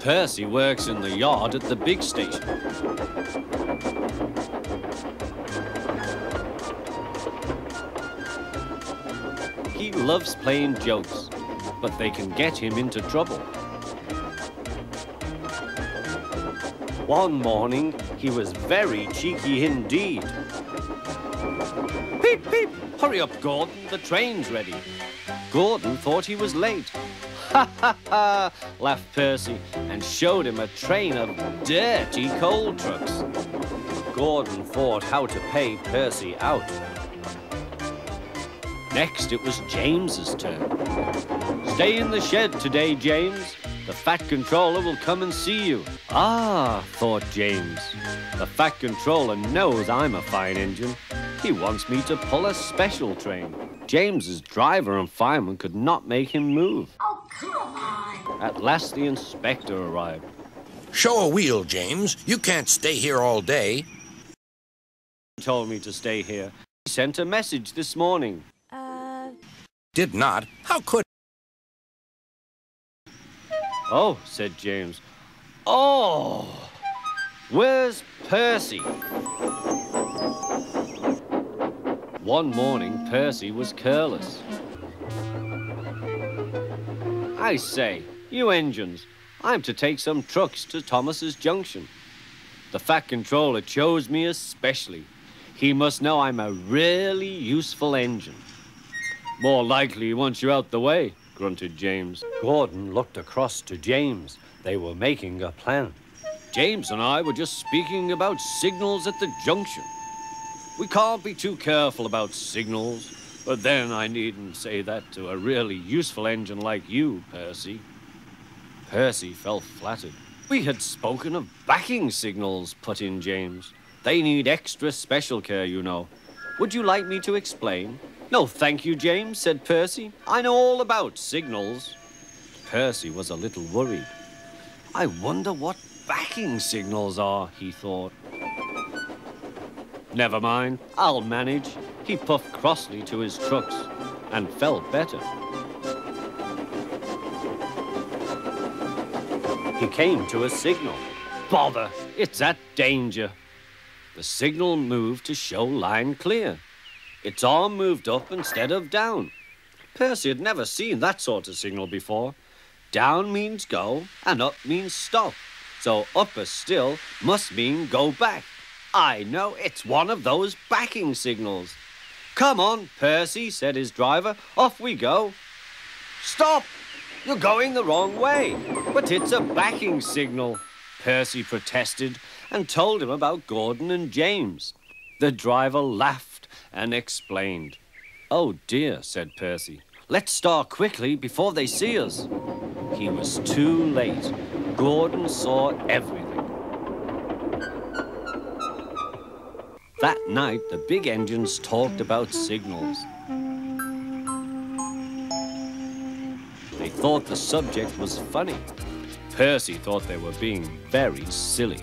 Percy works in the yard at the big station. He loves playing jokes, but they can get him into trouble. One morning, he was very cheeky indeed. Peep, peep! Hurry up, Gordon, the train's ready. Gordon thought he was late. Ha ha ha, laughed Percy and showed him a train of dirty coal trucks. Gordon thought how to pay Percy out. Next, it was James's turn. Stay in the shed today, James. The Fat Controller will come and see you. Ah, thought James. The Fat Controller knows I'm a fine engine. He wants me to pull a special train. James's driver and fireman could not make him move. Oh, come on. At last, the inspector arrived. Show a wheel, James. You can't stay here all day. He told me to stay here. He sent a message this morning. Uh, Did not. How could? Oh, said James. Oh, where's Percy? One morning, Percy was careless. I say, you engines, I'm to take some trucks to Thomas's Junction. The Fat Controller chose me especially. He must know I'm a really useful engine. More likely he wants you out the way, grunted James. Gordon looked across to James. They were making a plan. James and I were just speaking about signals at the junction. We can't be too careful about signals, but then I needn't say that to a really useful engine like you, Percy. Percy felt flattered. We had spoken of backing signals, put in James. They need extra special care, you know. Would you like me to explain? No, thank you, James, said Percy. I know all about signals. Percy was a little worried. I wonder what backing signals are, he thought. Never mind, I'll manage. He puffed crossly to his trucks and felt better. He came to a signal. Bother, it's at danger. The signal moved to show line clear. Its arm moved up instead of down. Percy had never seen that sort of signal before. Down means go, and up means stop. So upper still must mean go back. I know, it's one of those backing signals. Come on, Percy, said his driver. Off we go. Stop! You're going the wrong way. But it's a backing signal. Percy protested and told him about Gordon and James. The driver laughed and explained. Oh dear, said Percy. Let's start quickly before they see us. He was too late. Gordon saw everything. That night, the big engines talked about signals. They thought the subject was funny. Percy thought they were being very silly.